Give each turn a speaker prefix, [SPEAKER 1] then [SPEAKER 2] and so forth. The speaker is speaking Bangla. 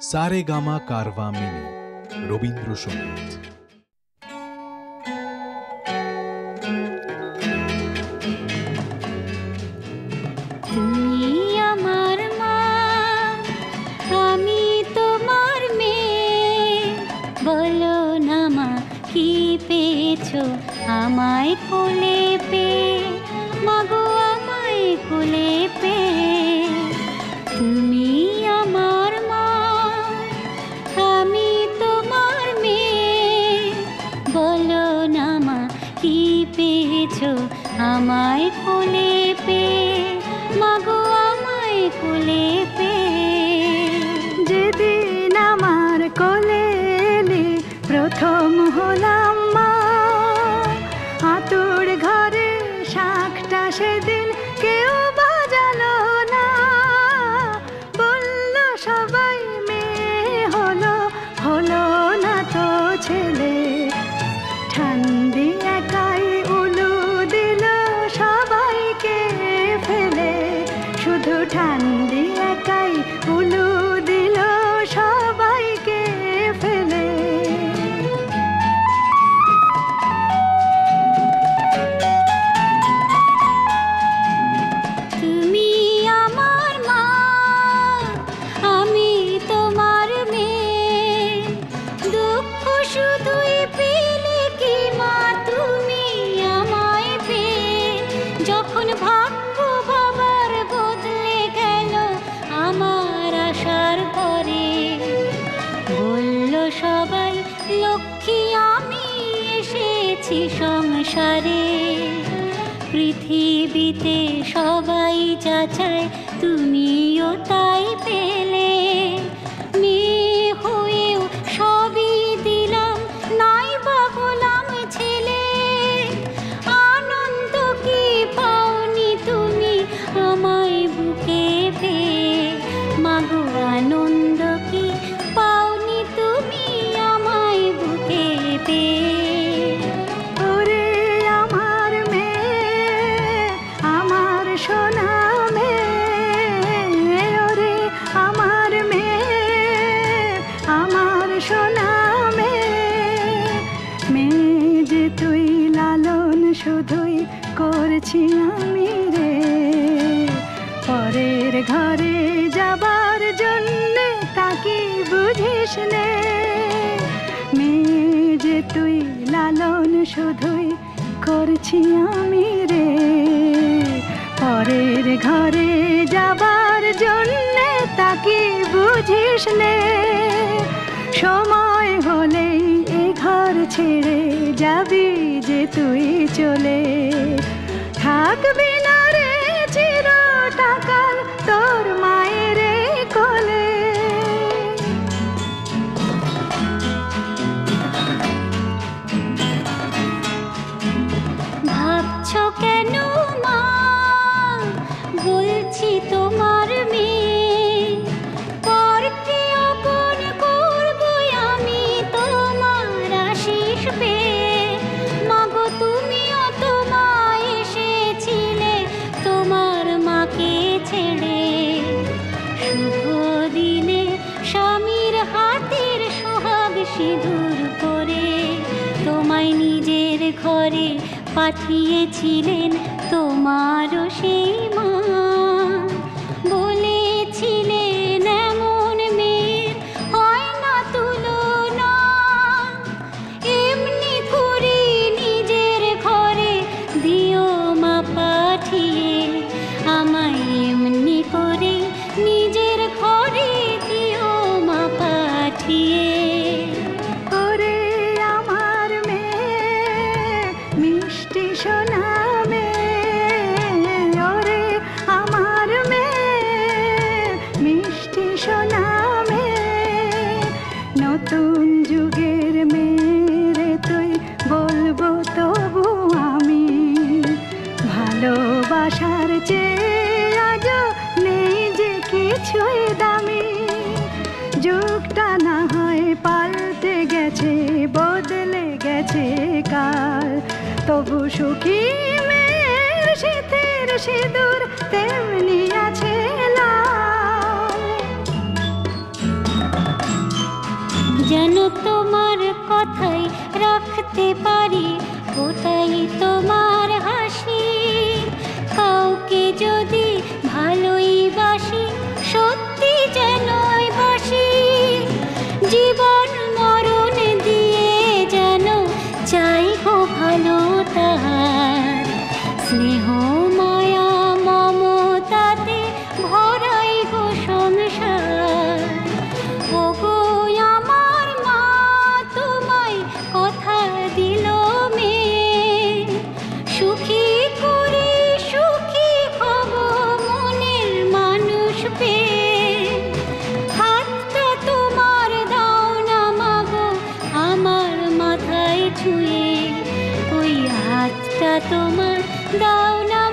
[SPEAKER 1] সারে গামা কারভা মিনি রবীন্দ্রসঙ্গীত
[SPEAKER 2] পেয়েছ আমায় কোলে পে মাগো আমায় কোলে পেয়েছ আমায় কোলে পে, মাগো আমায় কোলে পে।
[SPEAKER 3] যেদিন আমার কোলে এলে প্রথম হলাম মা। আতুর ঘরে শাকটা সেদিন কেউ বাজালো না। বলল সবাই মেয়ে হলো হলো না তো ছেলে।
[SPEAKER 2] সংসারে পৃথিবীতে সবাই যা চায় তুমিও তাই পেলে।
[SPEAKER 3] যাবার জন্য তাকে বুঝিস নে? মেয়ে যে তুই লালন শুধুই করছি আমি রে। পরের ঘরে যাবার জন্য তাকে বুঝিস নে। সময় হলেই এ ঘর ছেড়ে যাবি যে তুই চলে। থাকবি
[SPEAKER 2] সিঁদুর করে তোমায় নিজের ঘরে পাঠিয়েছিলেন তোমারও সেই মা।
[SPEAKER 3] গেছে কাল তবু সুখী মেয়ের শীতের সিঁদুর তেমনি আছে
[SPEAKER 2] যেন তোমার কথাই রাখতে পারি, ওটাই তোমার তোমার দাও না